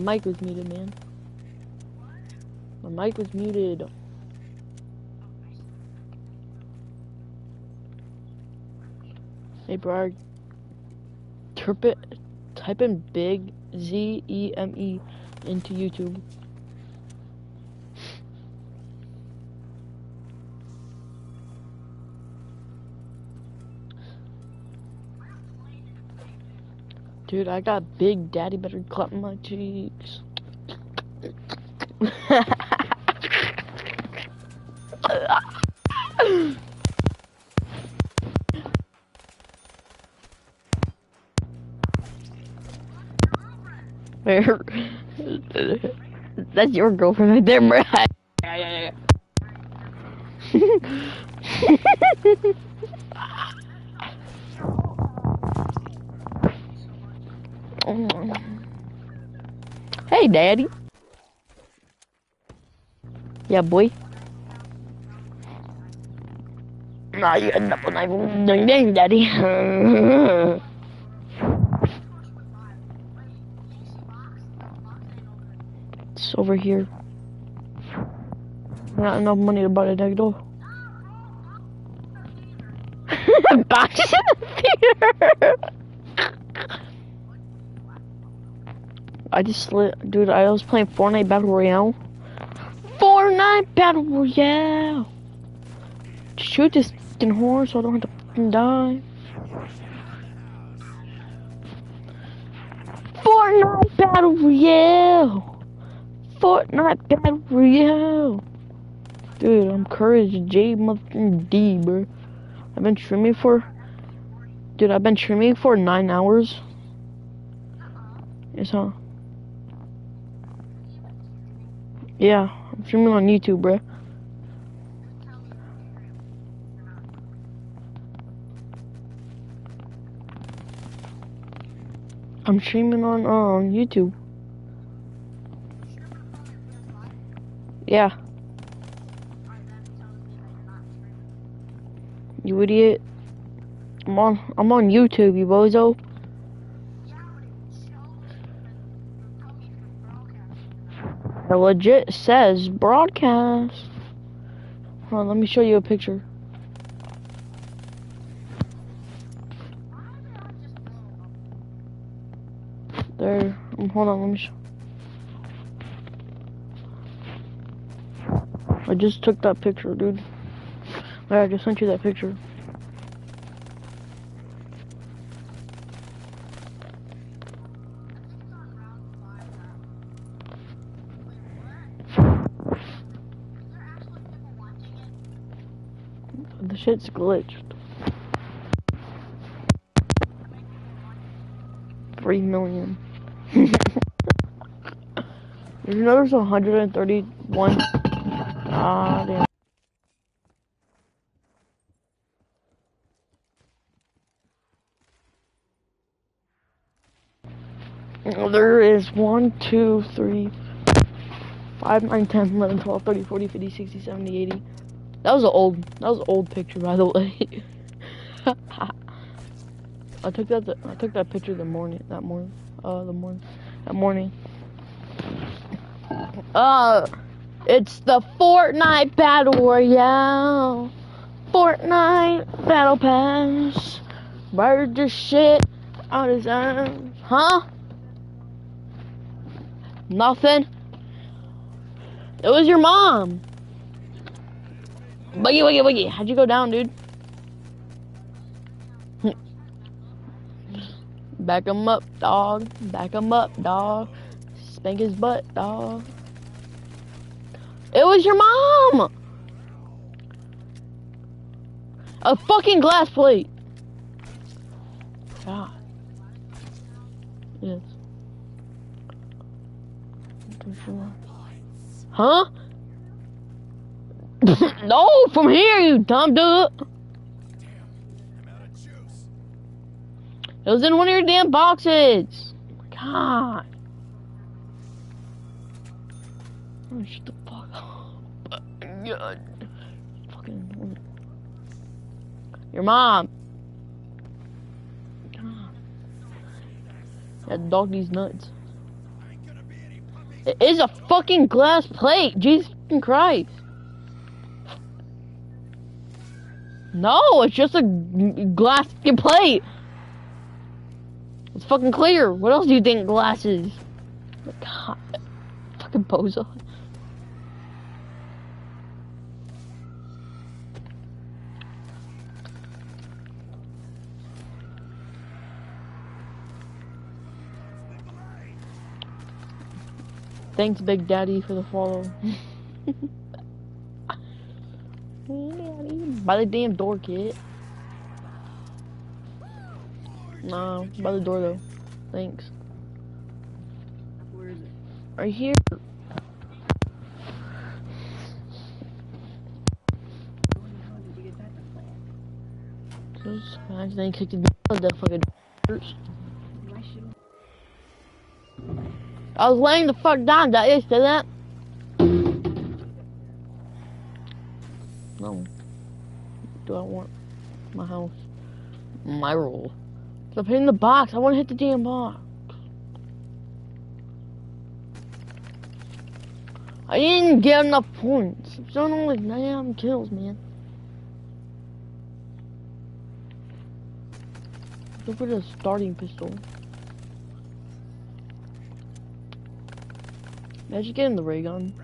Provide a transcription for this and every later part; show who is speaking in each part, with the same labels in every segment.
Speaker 1: My mic was muted, man. My mic was muted. Hey, it, type in big Z E M E into YouTube. Dude, I got big daddy better clap my cheeks. That's your girlfriend right there, bro. Yeah, boy. You end up on my name, Daddy. it's over here. Not enough money to buy the a Degdo. Boxes in the theater. I just lit, dude. I was playing Fortnite Battle Royale. Fortnite Battle Royale. Shoot this fucking horse so I don't have to die. Fortnite Battle Royale. Fortnite Battle Royale. Dude, I'm Courage J motherfucking D, bro. I've been streaming for, dude. I've been streaming for nine hours. Yes, huh? Yeah, I'm streaming on YouTube, bro. I'm streaming on um YouTube. Yeah. You idiot. I'm on I'm on YouTube, you bozo. It legit says broadcast. Hold on, let me show you a picture. There, hold on, let me show. I just took that picture, dude. I just sent you that picture. The shit's glitched. Three million. Did you know there's 131? Ah, damn. There is 1, 2, 3, 5, 9, 10, 11, 12, 30, 40, 50, 60, 70, 80. That was an old, that was an old picture, by the way. I took that, I took that picture the morning, that morning, uh, the morning, that morning. Uh, it's the Fortnite Battle Royale. Fortnite Battle Pass. The shit out his ass. Huh? Nothing. It was your mom. Boogie, boogie, boogie. How'd you go down, dude? Back him up, dog. Back him up, dog. Spank his butt, dog. It was your mom! A fucking glass plate. God. Yes. Huh? no, from here, you dumb dude. It was in one of your damn boxes. God. Oh, shut the fuck up. God. Fucking. Your mom. God. That dog these nuts. It is a fucking glass plate. Jesus Christ. No, it's just a glass plate. It's fucking clear. What else do you think glass is? God, fucking bozo. Thanks, Big Daddy, for the follow. By the damn door, kid. Nah, by the door though. Thanks.
Speaker 2: Where is it?
Speaker 1: Right here.
Speaker 2: How did you get that to fall?
Speaker 1: Just I accidentally kicked it the fucking doors. I was laying the fuck down, that is, did that? No. Do I want my house? My rule. Stop hitting the box. I want to hit the damn box. I didn't get enough points. I'm still only nine kills, man. Look for the starting pistol. Imagine getting the ray gun.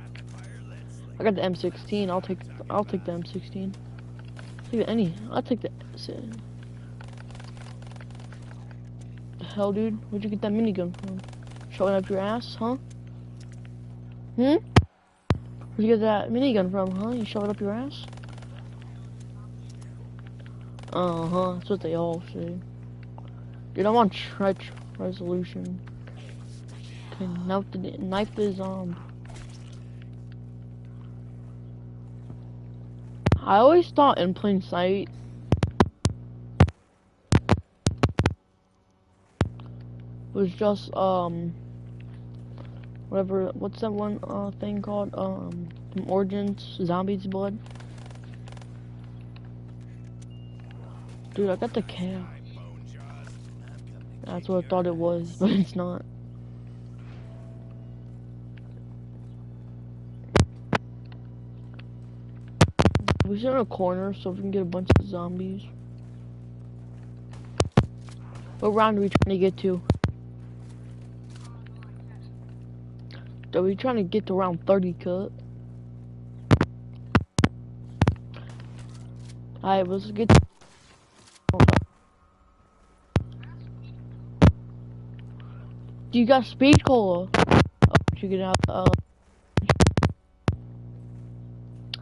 Speaker 1: I got the M16. I'll take. I'll take the M16. The any. I'll take the. The hell, dude? Where'd you get that minigun from? Showing up your ass, huh? Hmm? Where'd you get that minigun from, huh? You showing up your ass? Uh huh. That's what they all say. Dude, I'm on stretch resolution. Okay, knife the knife the zombie. I always thought in plain sight was just um whatever what's that one uh thing called um from Origins Zombies Blood. Dude, I got the cam. That's what I thought it was, but it's not. We sit in a corner so we can get a bunch of zombies. What round are we trying to get to? Are we trying to get to round 30 cut? Alright, let's get Do you got speed cola? Oh, you get out uh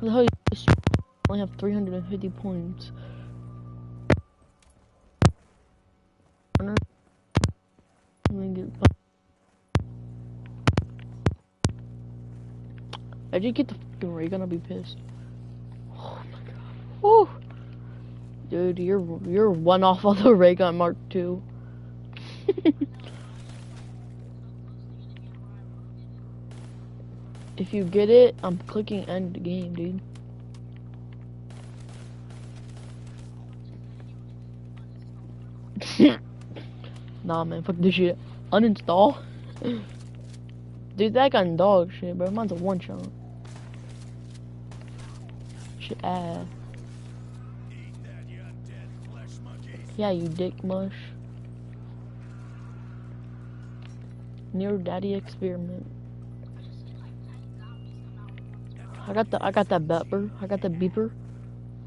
Speaker 1: the hell only have 350 points. Let me get I did get the fucking ray gun, I'll be pissed. Oh my god. Woo! Dude, you're you're one off of the ray gun mark two. if you get it, I'm clicking end game, dude. nah, man, fuck this shit. Uninstall. Dude, that gun dog shit, bro. Mine's a one shot. Shit ass. Yeah, you dick mush. Near daddy experiment. I got the I got that beeper. I got the beeper.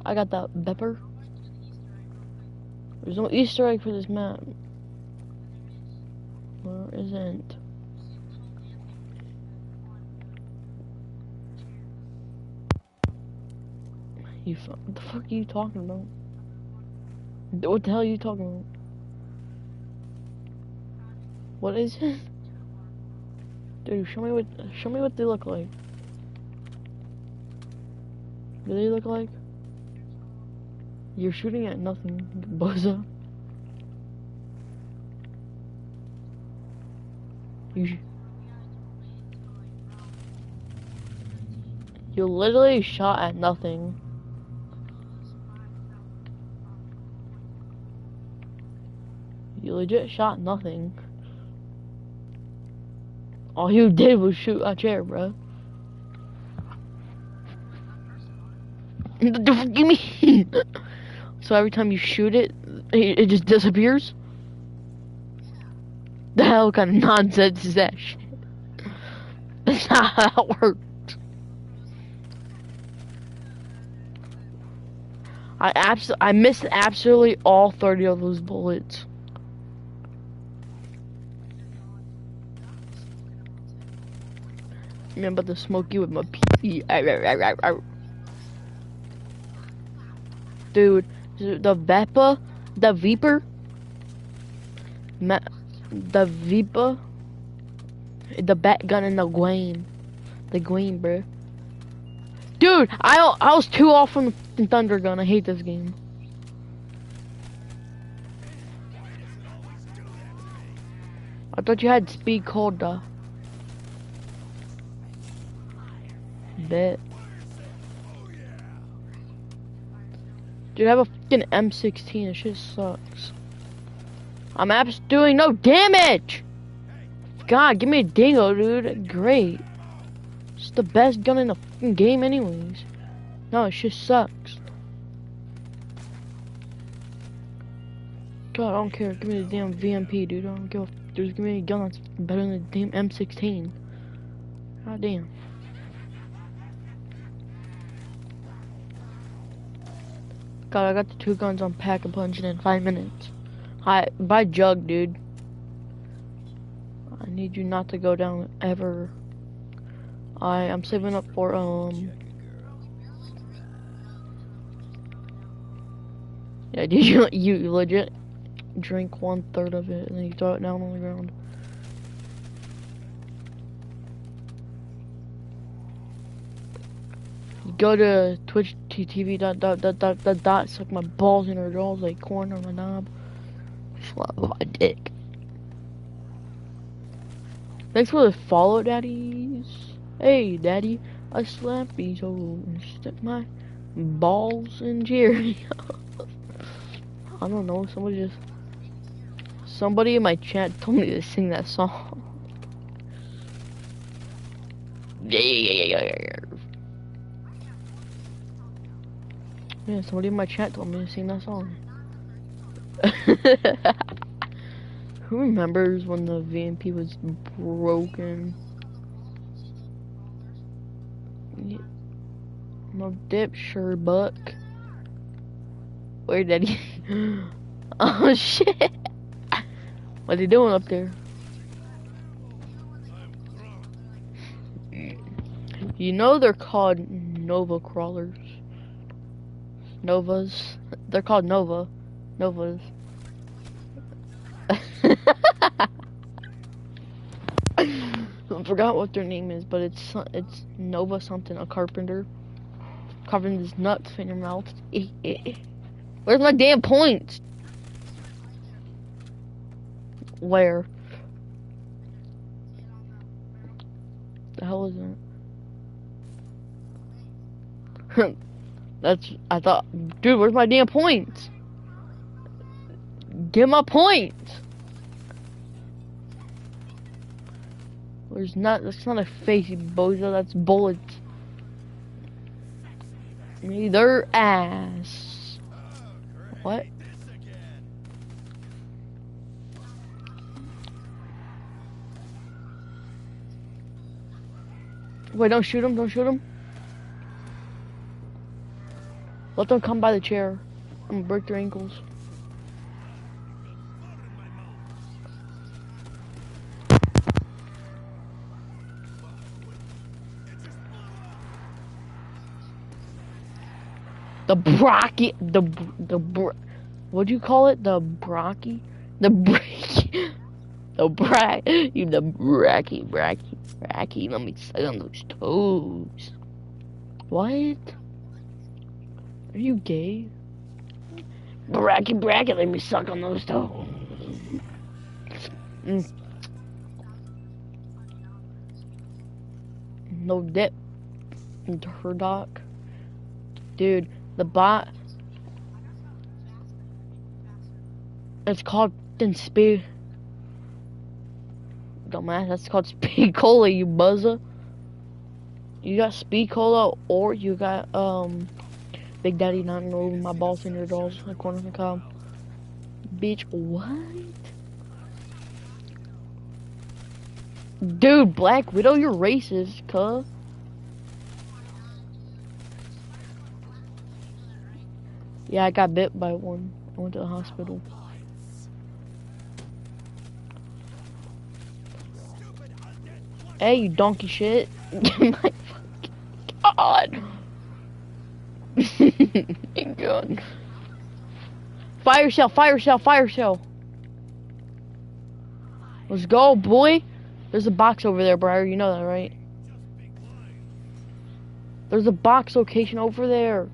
Speaker 1: I got that beeper. There's no Easter egg for this map. Where isn't? You what the fuck are you talking about? What the hell are you talking about? What is it? Dude, show me what show me what they look like. Do they look like? You're shooting at nothing, buzzer. You. You literally shot at nothing. You legit shot nothing. All you did was shoot a chair, bro. You mean? so every time you shoot it, it, it just disappears? The hell kind of nonsense is that shit? That's not how it works. I abs- I missed absolutely all 30 of those bullets. To smoke you with my pee. Dude, the Vepa, the Viper, Ma the Vipa, the bat gun and the Gwain, the Gwain, bro. Dude, I I was too off from the Thunder Gun. I hate this game. I thought you had speed though. Bet. Dude, I have a fucking M16. It shit sucks. I'm abs doing no damage! God, give me a dingo, dude. Great. It's the best gun in the game anyways. No, it just sucks. God, I don't care. Give me the damn VMP, dude. I don't give a Just give me a gun that's better than the damn M16. God damn. God, I got the two guns on pack a punch in five minutes. Hi, buy jug, dude. I need you not to go down ever. I I am saving up for um. Yeah, did you you legit drink one third of it and then you throw it down on the ground? Go to Twitch TV dot dot dot dot dot dot suck my balls in her jaws like corn on a knob. Slap my dick. Thanks for the follow, daddies. Hey, daddy, I slap these hoes and stick my balls in Jerry. I don't know. Somebody just somebody in my chat told me to sing that song. yeah, yeah, yeah, yeah, Yeah, somebody in my chat told me to sing that song. Who remembers when the VMP was broken? No dip, sure, buck. Where did he? oh shit! What's they doing up there? You know they're called Nova crawlers. Novas. They're called Nova. Novas. I forgot what their name is, but it's it's Nova something, a carpenter. Covering his nuts in your mouth. Where's my damn points? Where? The hell is it? That's, I thought, dude, where's my damn points? Get my points! There's not, that's not a face, bozo, that's bullets. Neither ass. What? Wait, don't shoot him, don't shoot him. Let them come by the chair. I'm gonna break their ankles. The brocky, the the br, what do you call it? The brocky, the bracky, the bra, you the bracky, bracky, bracky. Let me suck on those toes. What? Are you gay? Bracky, bracky. Let me suck on those toes. Mm. No dip into her dock. Dude, the bot. It's called speed. dumbass. That's called speed cola, you buzzer. You got speed cola or you got um Big Daddy not over my balls in your dolls of the cob. Bitch, what? Dude, Black Widow, you're racist, cuh. Yeah, I got bit by one. I went to the hospital. Hey, you donkey shit. My fucking god. God. Fire sale, fire sale, fire sale. Let's go, boy. There's a box over there, Briar. You know that, right? There's a box location over there.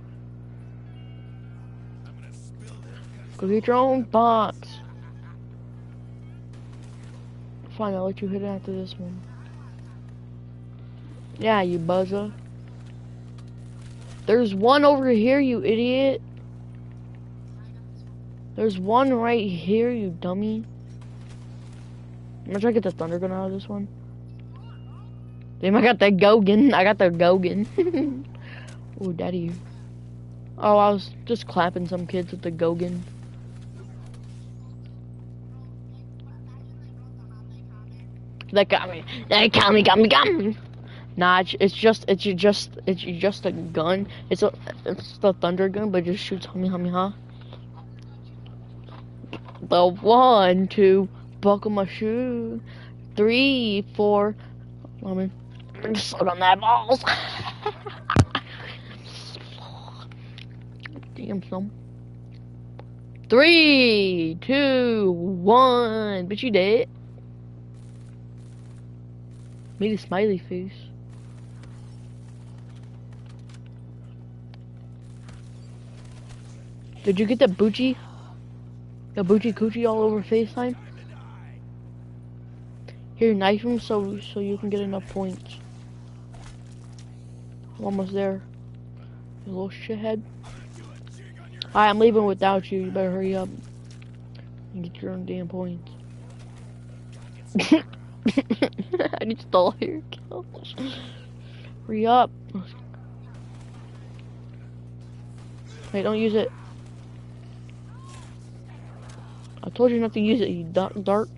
Speaker 1: Go get your own box. Fine, I'll let you hit it after this one. Yeah, you buzzer. There's one over here, you idiot. There's one right here, you dummy. I'm gonna try to get the thunder gun out of this one. Damn, I got the Gogan. I got the Gogan. oh, daddy. Oh, I was just clapping some kids with the Gogan. That got me. That got me, got me, got me. Nah, it's, it's just, it's just, it's just a gun. It's a, it's the thunder gun, but it just shoots hummy, hummy, huh? The one, two, buckle my shoe. Three, four. I mean, suck on that balls. Damn, some. Three, two, one. But you did. Made a smiley face. Did you get the Bucci? The Bucci Coochie all over FaceTime? Here, knife him so so you can get enough points. I'm almost there. You little shithead. Alright, I'm leaving without you. You better hurry up and get your own damn points. I need to stall kills. Hurry up. Wait, don't use it. I told you not to use it, you dark.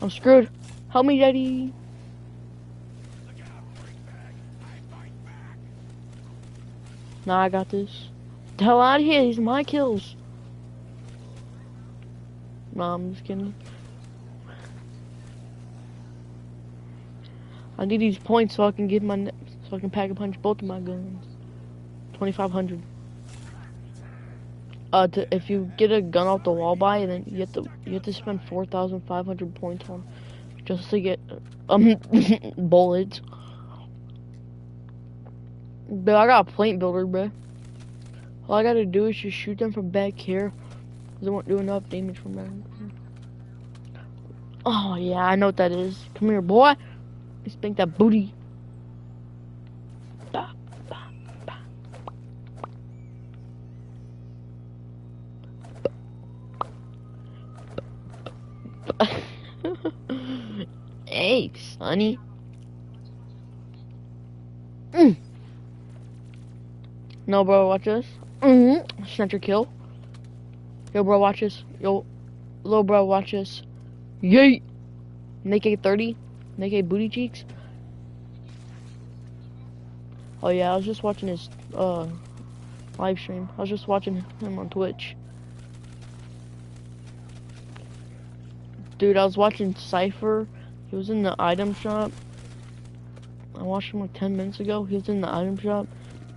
Speaker 1: I'm screwed. Help me, Daddy. Nah, I got this. The hell out of here. These are my kills. Nah, I'm just kidding. I need these points so I can get my so I can pack a punch both of my guns. Twenty five hundred. Uh, to, if you get a gun off the wall by, then you have to you have to spend four thousand five hundred points on just to get um bullets. But I got a plate builder, bro. All I gotta do is just shoot them from back here. They won't do enough damage from back. Oh yeah, I know what that is. Come here, boy. Spank that booty. Hey, Sonny. Mm. No, bro, watch this. Mm hmm your kill. Yo, bro, watch this. Yo, little bro, watch this. Yeet. Naked 30. Naked booty cheeks. Oh yeah, I was just watching his uh live stream. I was just watching him on Twitch. Dude, I was watching Cypher. He was in the item shop. I watched him like 10 minutes ago. He was in the item shop.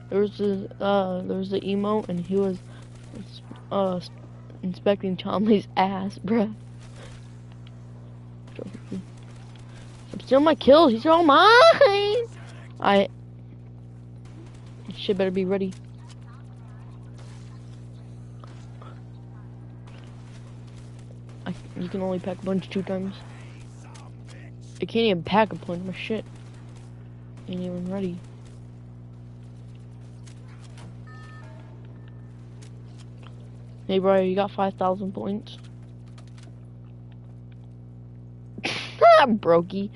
Speaker 1: There was the uh, there was the emote, and he was uh inspecting Chomley's ass, bruh. I'm still my kills. Are all mine. I shit better be ready. I, you can only pack a bunch two times. I can't even pack a punch. My shit ain't even ready. Hey, bro, you got 5,000 points. Brokey.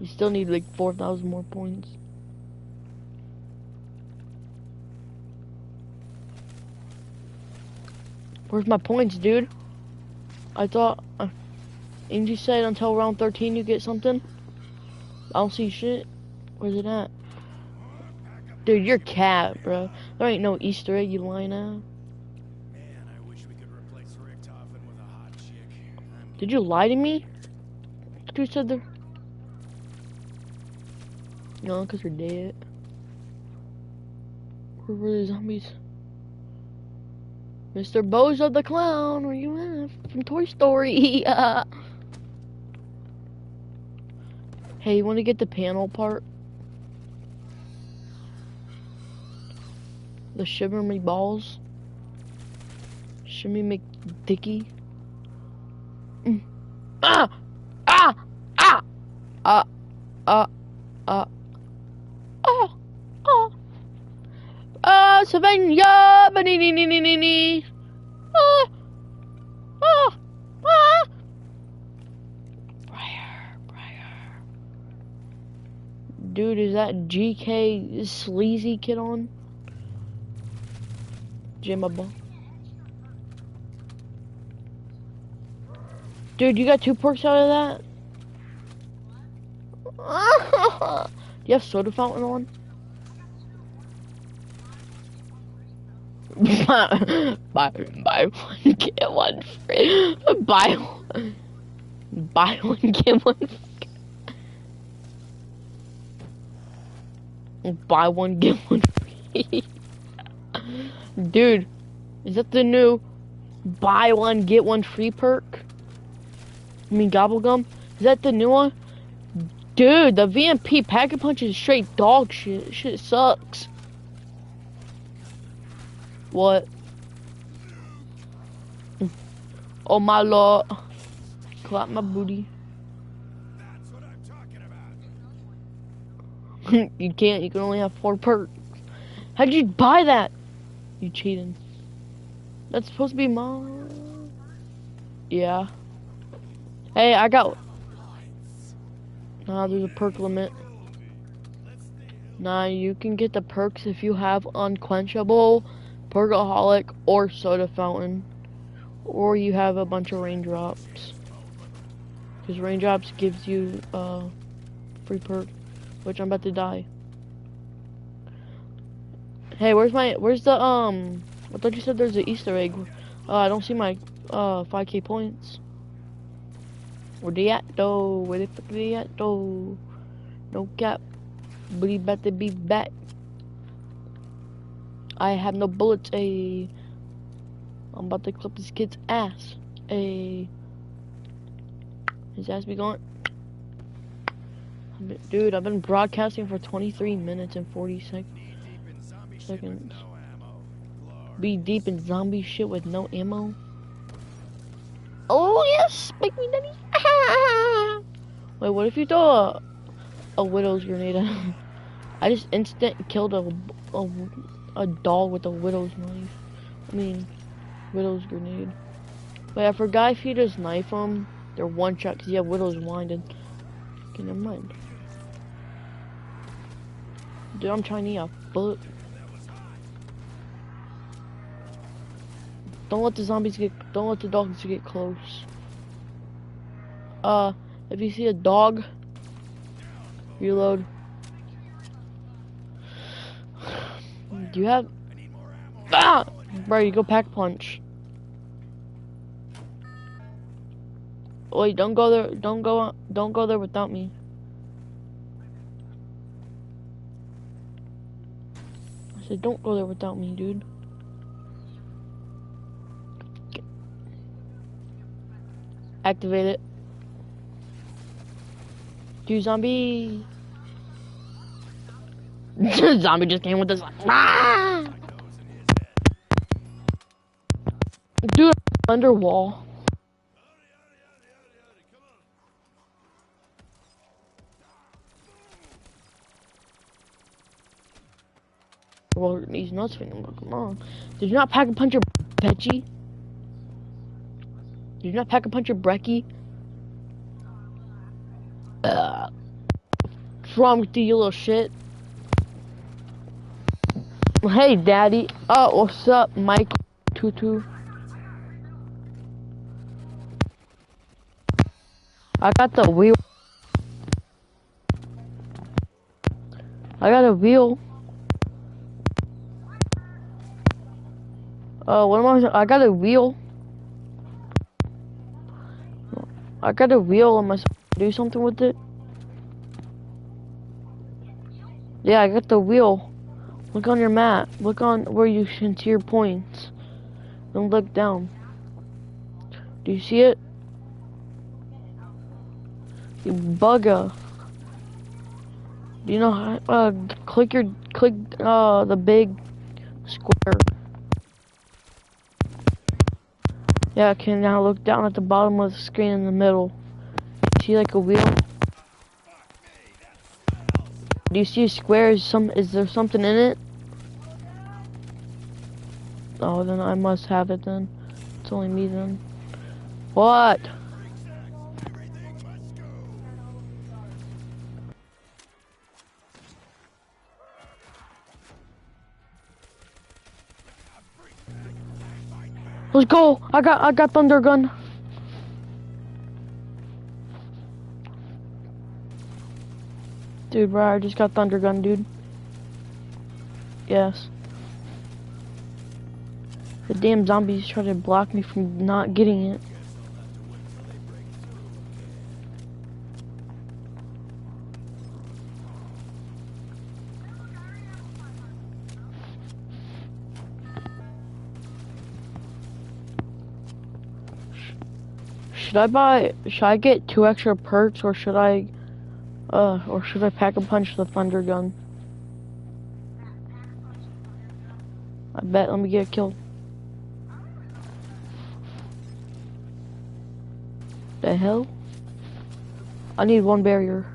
Speaker 1: You still need like 4,000 more points. Where's my points, dude? I thought... Uh, Angie said until round 13 you get something. I don't see shit. Where's it at? Dude, you're cat, bro. There ain't no Easter egg, you lying out.
Speaker 3: Man, I wish we could replace Richtofen with a hot chick. I'm
Speaker 1: Did you lie to me? You said there. No, because you're dead. Where were the zombies? Mr. Bozo the Clown, where you at? From Toy Story. Uh. Hey, you want to get the panel part? The Shimmer Me Balls? Shimmy McDicky? Mm. Ah! Ah! Ah! Ah! Ah! Ah! Oh! Oh! Ah! Savannah! Ah! Ah! Ah! Briar! Briar! Dude, is that GK sleazy kid on? Jimmable. Dude, you got two perks out of that? Do you have soda fountain on? buy, buy one, get one free. Buy one. Buy one, get one free. Buy one, get one free. Dude, is that the new buy one, get one free perk? I mean, Gobblegum? Is that the new one? Dude, the VMP Pack a Punch is straight dog shit. Shit sucks. What? Oh my lord. Clap my booty. you can't, you can only have four perks. How'd you buy that? You cheating. That's supposed to be mine. Yeah. Hey, I got. Nah, there's a perk limit. Nah, you can get the perks if you have Unquenchable, Perkaholic, or Soda Fountain. Or you have a bunch of raindrops. Because raindrops gives you uh, free perk, which I'm about to die. Hey, where's my, where's the, um, I thought you said there's an Easter egg. Uh, I don't see my, uh, 5k points. Where they at though? Where the fuck they at though? No cap. But he about to be back. I have no bullets, a. I'm about to clip this kid's ass. A. His ass be gone. Dude, I've been broadcasting for 23 minutes and 40 seconds.
Speaker 3: Knee deep in zombie shit
Speaker 1: Seconds. Be deep in zombie shit with no ammo. Oh yes, make me nutty. Wait, what if you throw a, a widow's grenade at him? I just instant killed a, a, a dog with a widow's knife. I mean, widow's grenade. Wait, I forgot if you just knife them, they're one shot because you have widow's winded. Okay, never mind. Dude, I'm a bullet. Don't let the zombies get. Don't let the dogs get close. Uh, if you see a dog, reload. Do you have? Ah, bro, you go pack punch. Wait, don't go there. Don't go. Don't go there without me. I said, don't go there without me, dude. Activate it. Do zombie. zombie just came with this. Ah! Dude, under wall. Well, these nuts finna look. Come on. Did you not pack a punch your Betchy? Did you not pack a punch your Brecci? What's wrong with you, you little shit? Hey, daddy. Oh, what's up, Mike? Tutu. I got the wheel. I got a wheel. Uh, what am I? I got a wheel. I got a wheel. Am I supposed to do something with it? Yeah, I got the wheel. Look on your map. Look on where you can see your points. Don't look down. Do you see it? You bugger. Do you know how, uh, click your, click, uh, the big square. Yeah, I can now look down at the bottom of the screen in the middle. See like a wheel? Do you see a square? Is some is there something in it? Oh, then I must have it then. It's only me then. What? Let's go! I got I got thunder gun. Dude, bro, I just got thunder gun, dude. Yes. The damn zombies try to block me from not getting it. Should I buy, should I get two extra perks or should I, uh, or should I pack a punch the thunder gun? I bet, let me get killed. The hell? I need one barrier.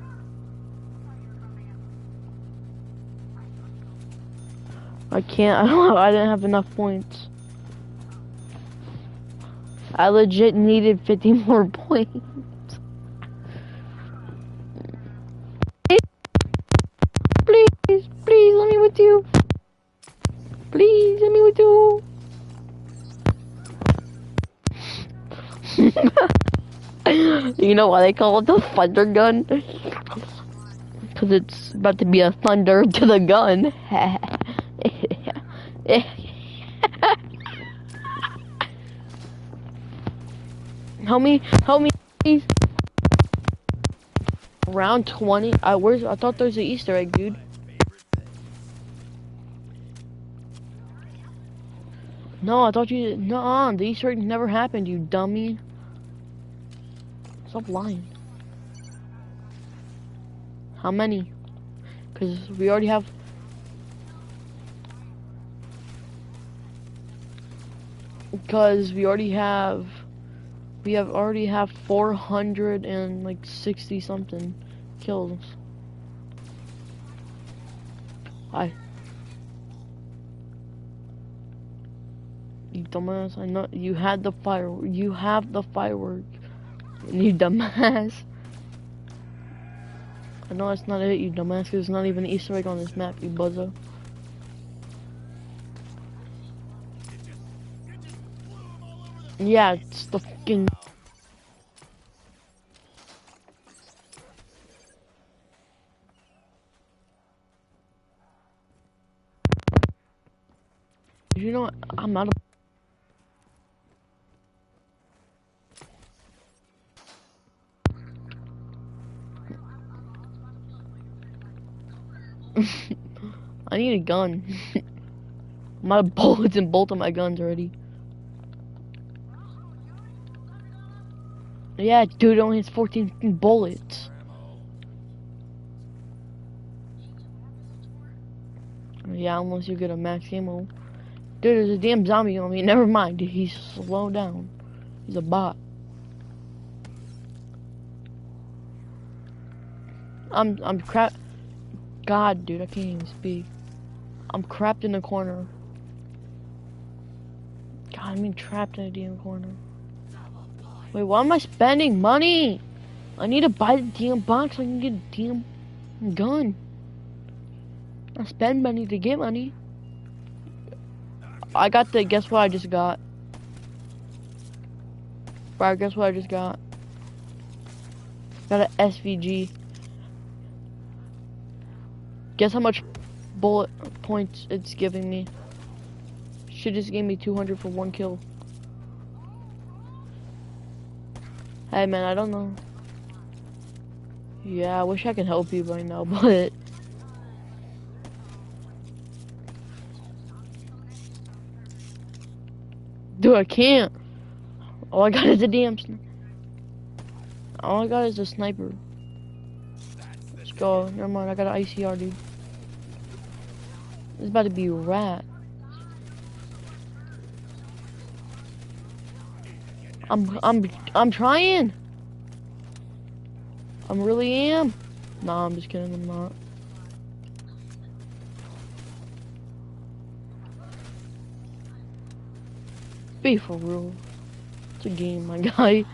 Speaker 1: I can't, I don't I didn't have enough points. I legit needed 50 more points. Please, please, let me with you. Please, let me with you. you know why they call it the thunder gun? Because it's about to be a thunder to the gun. help me, help me, please. Round 20. I where's I thought there's an Easter egg, dude. No, I thought you no, the Easter egg never happened, you dummy. Stop lying. How many? Cause we already have because we already have we have already have 400 and like 60 something kills. Hi. You dumbass, I know you had the fire you have the firework. You dumbass. I know that's not it, you dumbass, there's not even an Easter egg on this map, you buzzer. Yeah, it's the fucking. You know what? I'm out of. I need a gun. Of bullets in both of my guns already. Yeah, dude only has 14 bullets. Yeah, unless you get a max ammo. Dude, there's a damn zombie on me. Never mind, he's slow down. He's a bot. I'm, I'm crap. God, dude, I can't even speak. I'm trapped in the corner. God, I'm being trapped in a damn corner. Wait, why am I spending money? I need to buy the damn box so I can get a damn Gun. I spend money to get money. I got the. Guess what I just got? Bro, guess what I just got? Got an SVG. Guess how much bullet points it's giving me? Should just gave me 200 for one kill. Hey man, I don't know. Yeah, I wish I could help you right now, but Dude, I can't. All I got is a damn All I got is a sniper. Let's go. Never mind, I got an ICR, dude. It's about to be rat. I'm I'm I'm trying. I really am. Nah, I'm just kidding. I'm not. Be for real. It's a game, my guy.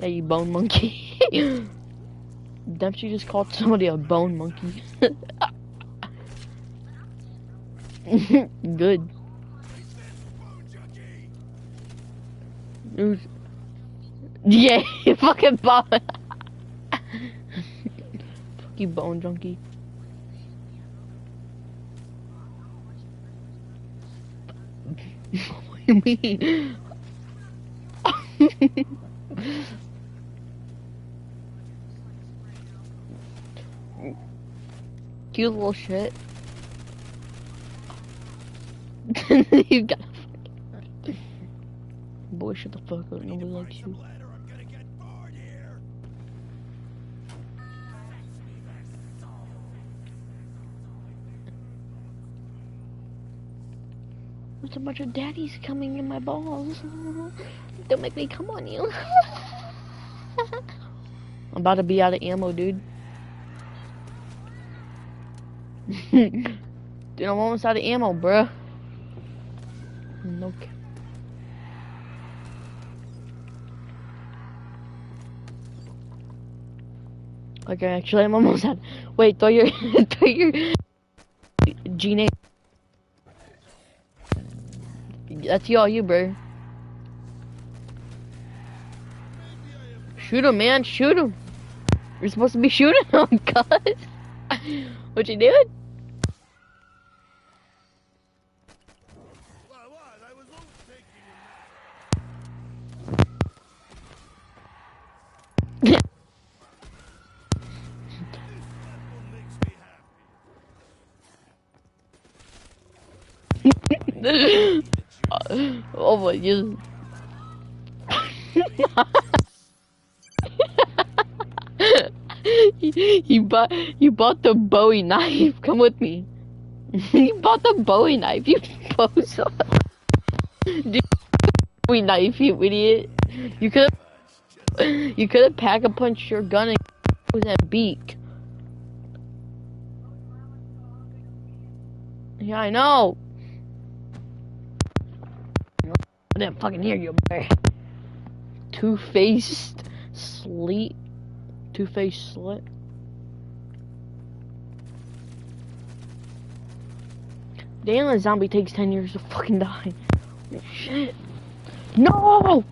Speaker 1: Hey, you bone monkey. Dempsey just called somebody a bone monkey. Good.
Speaker 3: Bone junkie.
Speaker 1: Who's- mm. Yeah, you fucking bone. Fuck you, bone junkie. what do you mean? Cute little shit. you got. Boy, shut the fuck up. Nobody likes you.
Speaker 3: Some ladder, I'm gonna get bored here.
Speaker 1: There's a bunch of daddies coming in my balls. Don't make me come on you. I'm about to be out of ammo, dude. dude, I'm almost out of ammo, bruh. Okay, actually, I'm almost out. Wait, throw your, throw your G That's you all you, bro. Shoot him, man. Shoot him. You're supposed to be shooting him, cuz. what you doing? God. you bought you bought the Bowie knife. Come with me. you bought the Bowie knife. You bozo. Dude, Bowie knife, you idiot. You could you could have pack a punch your gun and use that beak. Yeah, I know. I didn't fucking hear you, boy. Two-faced sleep. Two-faced slit. Damn, zombie takes 10 years to fucking die. Shit. No!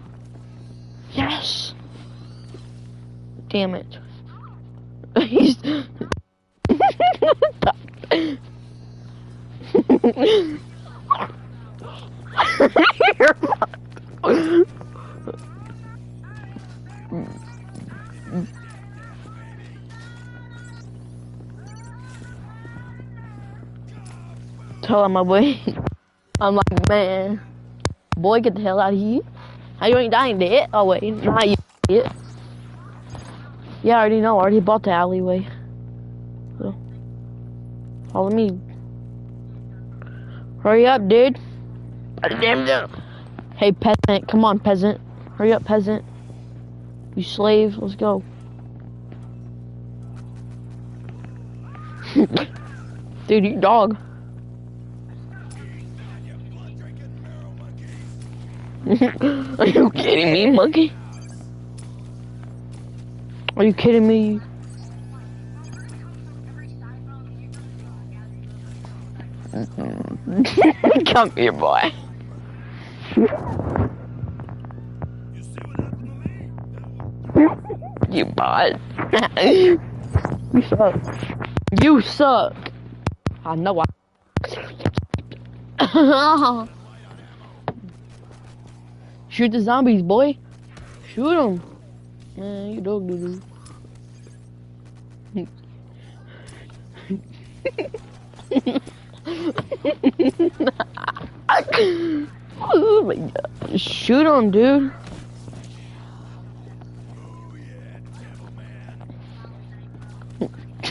Speaker 1: Yes! Damn it. He's... You're fucked. Tell him my boy. I'm like, man, boy, get the hell out of here. How you ain't dying dead? Oh wait, not you yet. Yeah, I already know. I already bought the alleyway. So, follow me. Hurry up, dude. Damn Hey, peasant, come on, peasant. Hurry up, peasant. You slave, let's go. Dude, you dog. Are you kidding me, monkey? Are you kidding me? Come here, boy.
Speaker 3: You see what happened to me?
Speaker 1: You bot. you suck. You suck. I know I. Shoot the zombies, boy. Shoot them. Man, you dog doo oh my god. Shoot him, dude.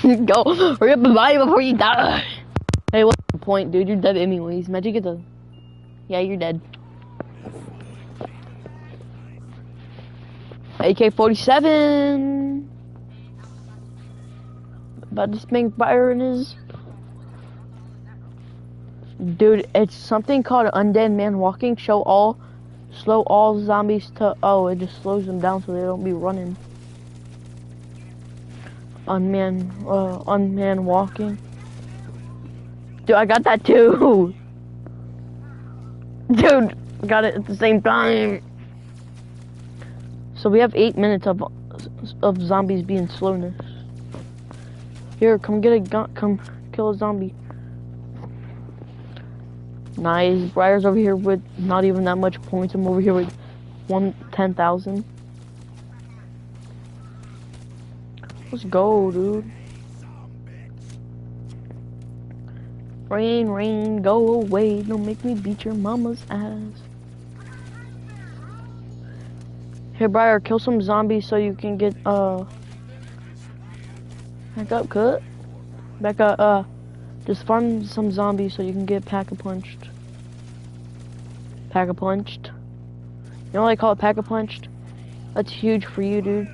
Speaker 1: Go, hurry up and buy before you die. Hey, what's the point, dude? You're dead anyways. Magic get the. Yeah, you're dead. AK 47. About to spank Byron is. Dude, it's something called Undead Man Walking. Show all. Slow all zombies to. Oh, it just slows them down so they don't be running. Unman. Uh, unman walking. Dude, I got that too. Dude, got it at the same time. So we have eight minutes of of zombies being slowness. Here, come get a gun. Come kill a zombie. Nice. Briar's over here with not even that much points. I'm over here with one ten thousand. Let's go, dude. Rain, rain, go away. Don't make me beat your mama's ass. Here, Briar, kill some zombies so you can get, uh... Back up, cut. Back up, uh... Just farm some zombies so you can get pack-a-punched. Pack-a-punched. You know what I call it pack-a-punched? That's huge for you, dude.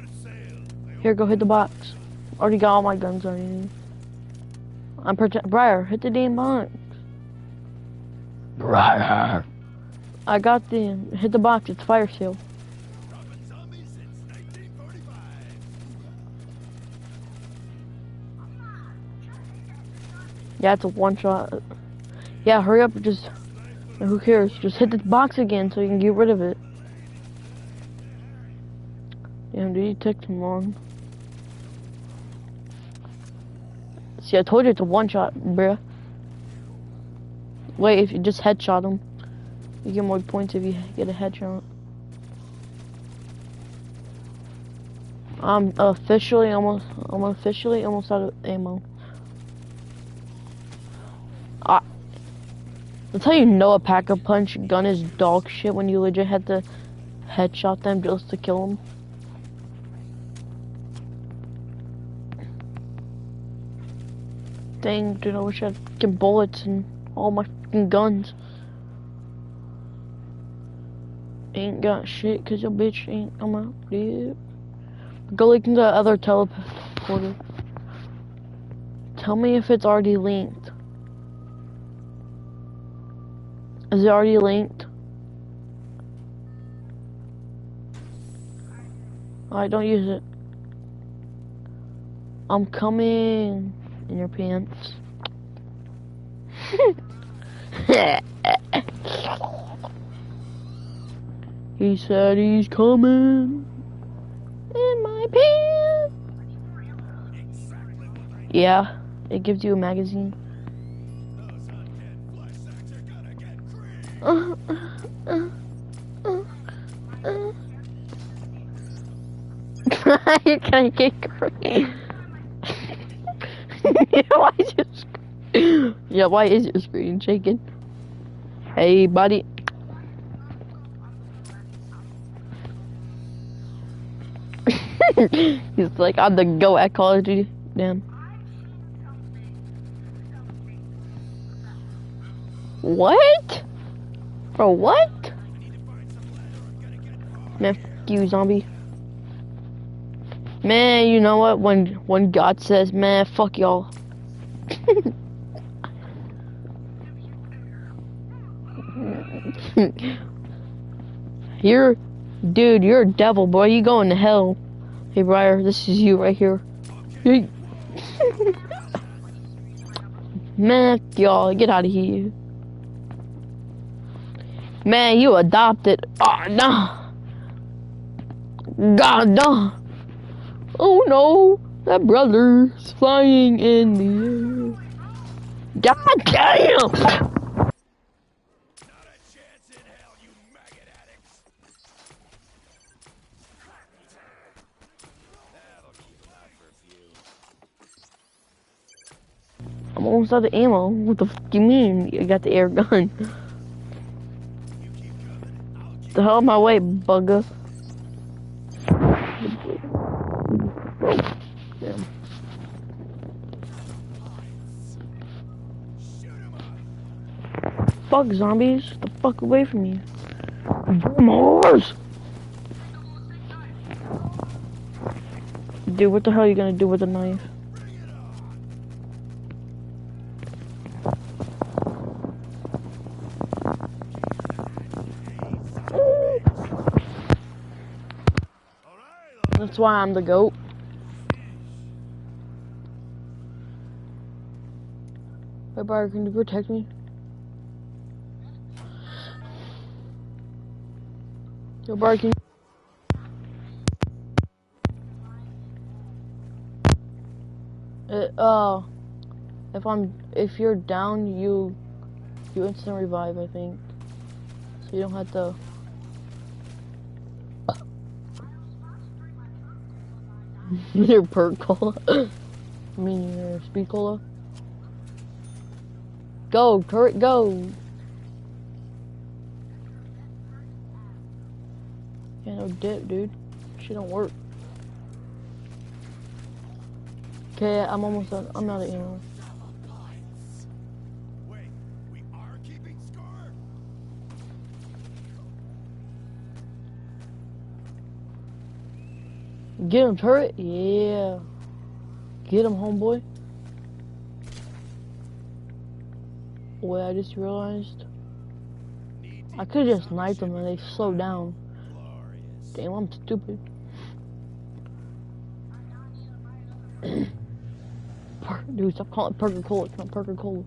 Speaker 1: Here, go hit the box. Already got all my guns already. I'm protect- Briar, hit the damn box. Briar. I got the- hit the box, it's fire sale. Yeah, it's a one shot. Yeah, hurry up, just, who cares? Just hit the box again so you can get rid of it. Damn, dude, you took too long. See, I told you it's a one shot, bruh. Wait, if you just headshot him, you get more points if you get a headshot. I'm officially almost, I'm officially almost out of ammo. I, that's how you know a pack-a-punch gun is dog shit when you legit had to headshot them just to kill them. Dang, dude, I wish I had get bullets and all my fucking guns. Ain't got shit, cause your bitch ain't I'm out, dude. Go link to the other teleporter. Tell me if it's already linked. Is it already linked? Alright, don't use it. I'm coming in your pants. he said he's coming in my pants. Yeah, it gives you a magazine. You're gonna get great. why is your yeah, why is your screen shaking? Hey, buddy. He's like on the go at Call of Duty. Damn. What? For what? Man, you, zombie. Man, you know what? When when God says, "Man, fuck y'all," you're, dude, you're a devil, boy. You going to hell. Hey, Briar, this is you right here. Man, y'all, get out of here. Man, you adopted. Oh, no. God, no. Oh, no. That brother's flying in the air. God damn! I'm almost out of ammo. What the fuck you mean? You got the air gun. The hell my way, bugger. Damn.
Speaker 3: 'em up!
Speaker 1: Fuck zombies. Get the fuck away from me. Damn horse! Dude, what the hell are you gonna do with a knife? That's why I'm the goat. Hey, Briar, can you protect me? Yo, Briar, can Uh, uh, if I'm, if you're down, you, you instant revive, I think. So you don't have to. your perk cola. I mean your speed cola. Go, turret, go. Yeah, no dip, dude. Shit don't work. Okay, I'm almost done. I'm not of ammo. Get him, turret. Yeah. Get him, homeboy. Wait, I just realized I could just sniped them and they slowed down. Damn, I'm stupid. Dude, stop calling it Perker Cola. It's not Perker Cola.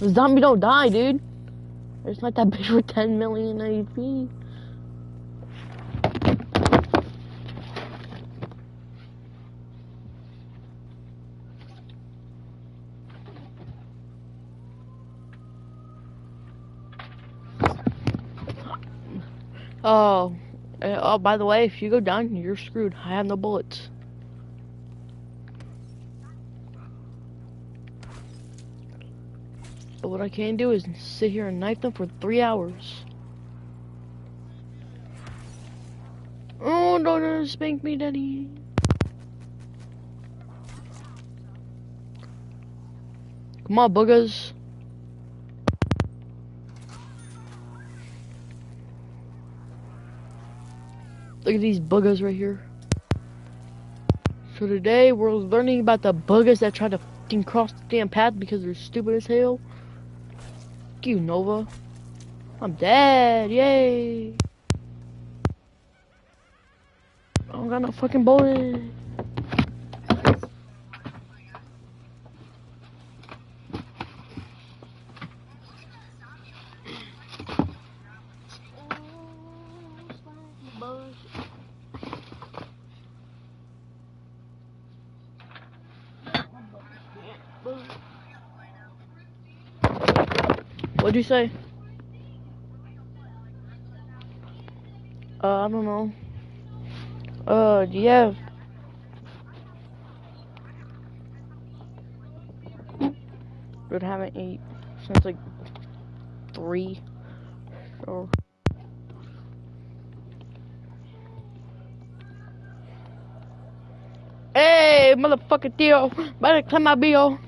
Speaker 1: The zombie don't die, dude. It's not that bitch for 10 million AP. Oh, uh, oh, by the way, if you go down, you're screwed. I have no bullets. But what I can do is sit here and knife them for three hours. Oh, don't spank me, daddy. Come on, boogers. Look at these buggers right here. So today we're learning about the buggers that try to fucking cross the damn path because they're stupid as hell. Fuck you, Nova. I'm dead, yay. I don't got no fucking bullet. What'd you say? Uh, I don't know. Uh, do you have? But haven't ate since like three. Hey, motherfucker Theo, better clear my bill.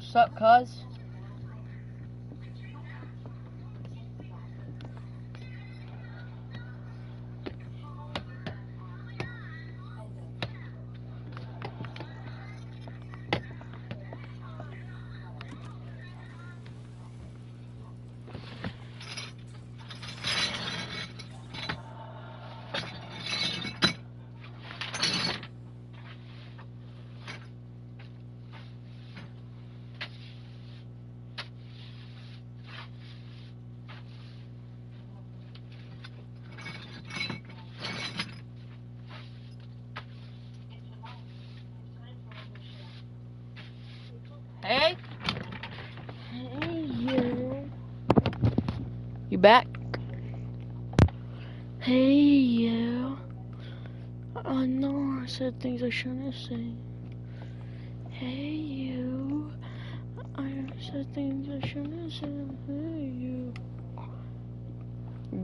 Speaker 1: What's up, cuz? Hey? Hey, you. You back? Hey, you. I know I I shouldn't say. Hey, you. I said things I shouldn't say. Hey, you.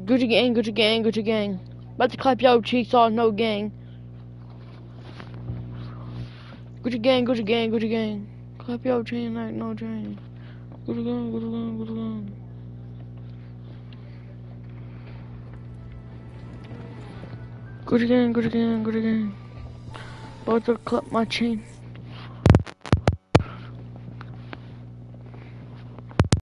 Speaker 1: Gucci gang, Gucci gang, Gucci gang. About to clap your cheeks off, no gang. Gucci gang, Gucci gang, Gucci gang. Clap your chain like no chain. Gucci gang, Gucci gang, Gucci gang. Gucci gang, Gucci gang, Gucci gang. About to clap my chain.